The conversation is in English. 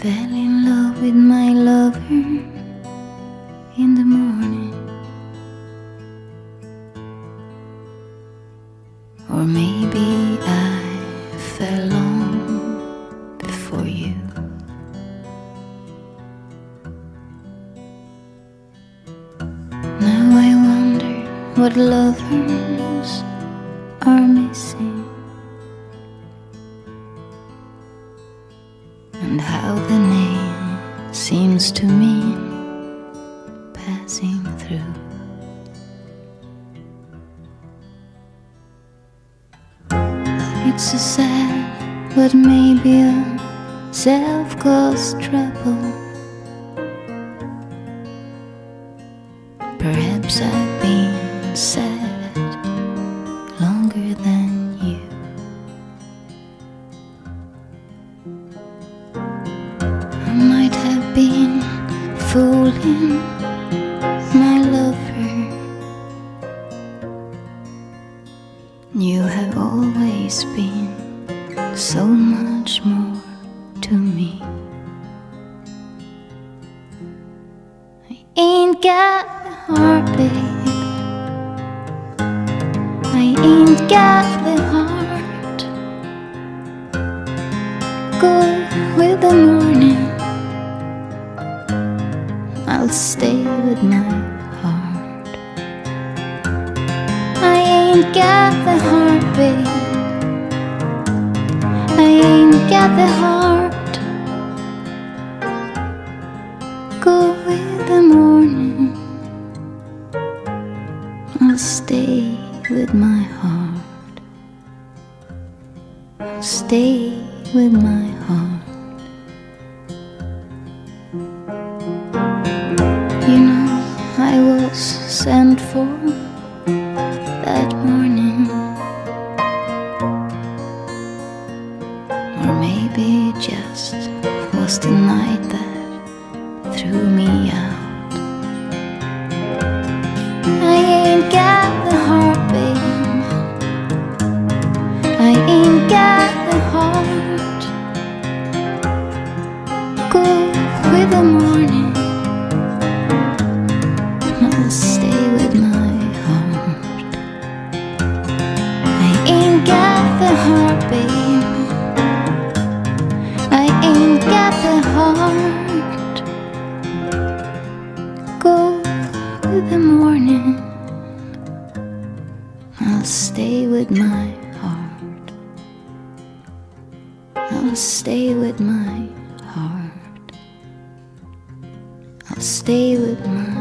Fell in love with my lover in the morning. Or maybe I fell long before you. Now I wonder what lovers are missing and how the name seems to mean passing through. It's a sad but maybe a self-caused trouble. Fooling my lover. You have always been so much more to me. I ain't got the heart, babe. I ain't got I'll stay with my heart. I ain't got the heart, babe. I ain't got the heart. Go with the morning. I'll stay with my heart. I'll stay with my heart. For that morning. Or maybe it just was the night that threw me out. I ain't got the heart, babe. I ain't got the heart. Go with the morning. The heart, babe. I ain't got the heart. Go with the morning. I'll stay with my heart. I'll stay with my heart. I'll stay with my